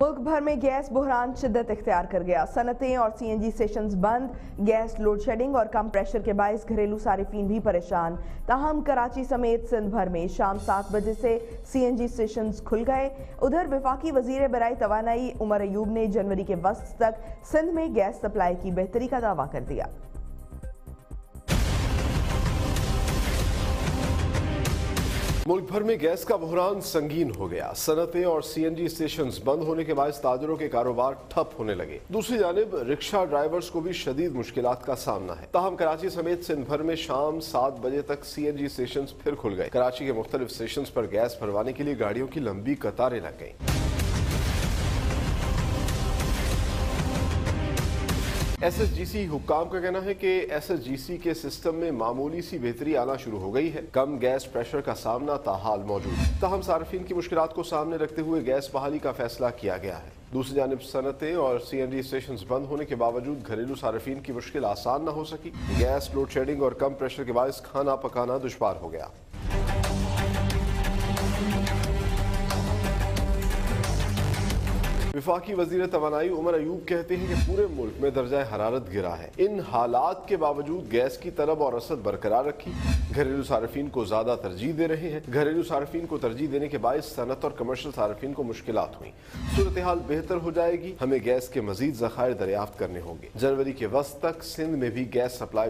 ملک بھر میں گیس بحران شدت اختیار کر گیا۔ صنعتیں اور سی این جی اسٹیشنز بند، گیس لوڈ شیڈنگ اور کم پریشر کے باعث گھریلو صارفین بھی پریشان۔ تاہم، کراچی سمیت سندھ بھر میں شام سات بجے سے سی این جی اسٹیشنز کھل گئے۔ ادھر وفاقی وزیر برائے توانائی عمر ایوب نے جنوری کے وسط تک سندھ میں گیس سپلائی کی بہتری کا دعویٰ کر دیا۔ ملک بھر میں گیس کا بحران سنگین ہو گیا۔ صنعتیں اور سی این جی اسٹیشنز بند ہونے کے باعث تاجروں کے کاروبار ٹھپ ہونے لگے۔ دوسری جانب رکشہ ڈرائیورز کو بھی شدید مشکلات کا سامنا ہے۔ تاہم، کراچی سمیت سندھ بھر میں شام سات بجے تک سی این جی اسٹیشنز پھر کھل گئے۔ کراچی کے مختلف اسٹیشنز پر گیس بھروانے کے لیے گاڑیوں کی لمبی قطاریں لگ گئیں۔ ایس ایس جی سی حکام کا کہنا ہے کہ ایس ایس جی سی کے سسٹم میں معمولی سی بہتری آنا شروع ہو گئی ہے۔ کم گیس پریشر کا سامنا تاحال موجود۔ تاہم، صارفین کی مشکلات کو سامنے رکھتے ہوئے گیس بحالی کا فیصلہ کیا گیا ہے۔ دوسری جانب، صنعتیں اور سی این جی اسٹیشنز بند ہونے کے باوجود گھریلو صارفین کی مشکل آسان نہ ہو سکی۔ گیس لوڈ شیڈنگ اور کم پریشر کے باعث کھانا پکانا دشوار ہو گیا۔ وفاقی وزیر توانائی عمر ایوب کہتے ہیں کہ پورے ملک میں درجہ حرارت گرا ہے۔ ان حالات کے باوجود گیس کی طلب اور رسد برقرار رکھی۔ گھریلو صارفین کو زیادہ ترجیح دے رہے ہیں۔ گھریلو صارفین کو ترجیح دینے کے باعث صنعت اور کمرشل صارفین کو مشکلات ہوئیں۔ صورتحال بہتر ہو جائے گی۔ ہمیں گیس کے مزید ذخائر دریافت کرنے ہوں گے۔ جنوری کے وسط تک سندھ میں بھی گیس سپلائی